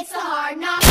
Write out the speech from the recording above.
It's a Hard Knock.